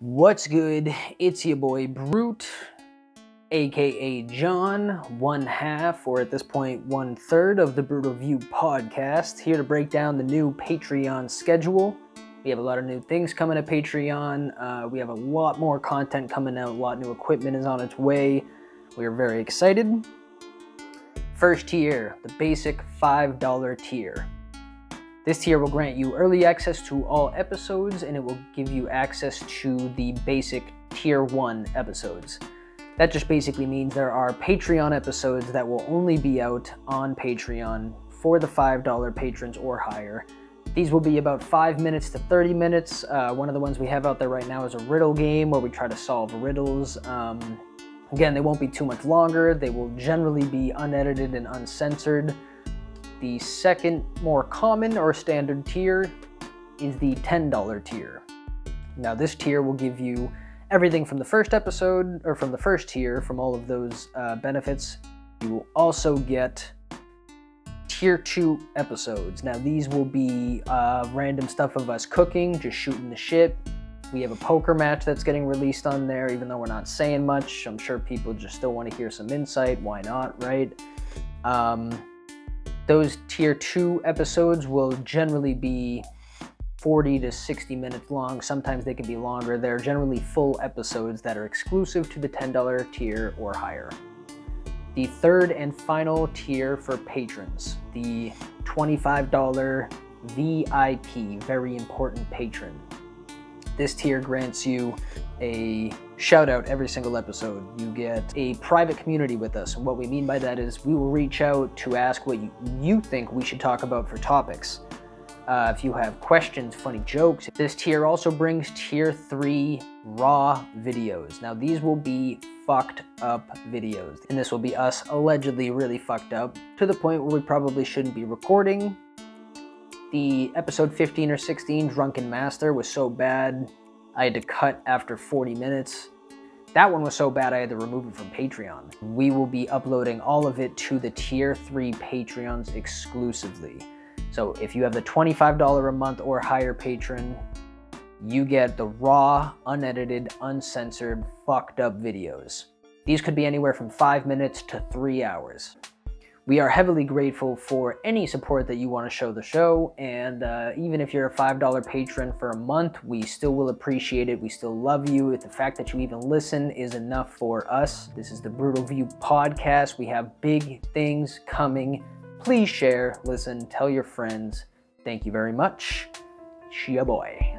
What's good? It's your boy Broot, aka Jon, one half, or at this point, one third of the Brootal View podcast, here to break down the new Patreon schedule. We have a lot of new things coming to Patreon. Uh, we have a lot more content coming out, a lot new equipment is on its way. We are very excited. First tier, the basic $5 tier. This tier will grant you early access to all episodes and it will give you access to the basic tier 1 episodes. That just basically means there are Patreon episodes that will only be out on Patreon for the $5 patrons or higher. These will be about 5 minutes to 30 minutes. Uh, one of the ones we have out there right now is a riddle game where we try to solve riddles. Um, again, they won't be too much longer. They will generally be unedited and uncensored. The second more common or standard tier is the $10 tier. Now this tier will give you everything from the first episode, or from the first tier, from all of those uh, benefits. You will also get tier 2 episodes. Now these will be uh, random stuff of us cooking, just shooting the shit. We have a poker match that's getting released on there, even though we're not saying much. I'm sure people just still want to hear some insight. Why not, right? Um, those tier 2 episodes will generally be 40 to 60 minutes long. Sometimes they can be longer. They're generally full episodes that are exclusive to the $10 tier or higher. The third and final tier for patrons, the $25 VIP, very important patron. This tier grants you a shout out every single episode. You get a private community with us. And what we mean by that is we will reach out to ask what you, think we should talk about for topics. Uh, if you have questions, funny jokes. This tier also brings tier 3 raw videos. Now these will be fucked up videos. And this will be us allegedly really fucked up to the point where we probably shouldn't be recording. The episode 15 or 16, Drunken Master, was so bad I had to cut after 40 minutes. That one was so bad I had to remove it from Patreon. We will be uploading all of it to the tier 3 Patreons exclusively. So if you have the $25 a month or higher patron, you get the raw, unedited, uncensored, fucked up videos. These could be anywhere from 5 minutes to 3 hours. We are heavily grateful for any support that you want to show the show, and uh, even if you're a $5 patron for a month, we still will appreciate it. We still love you. If The fact that you even listen is enough for us. This is the Brootal View podcast. We have big things coming. Please share, listen, tell your friends. Thank you very much. Chia boy.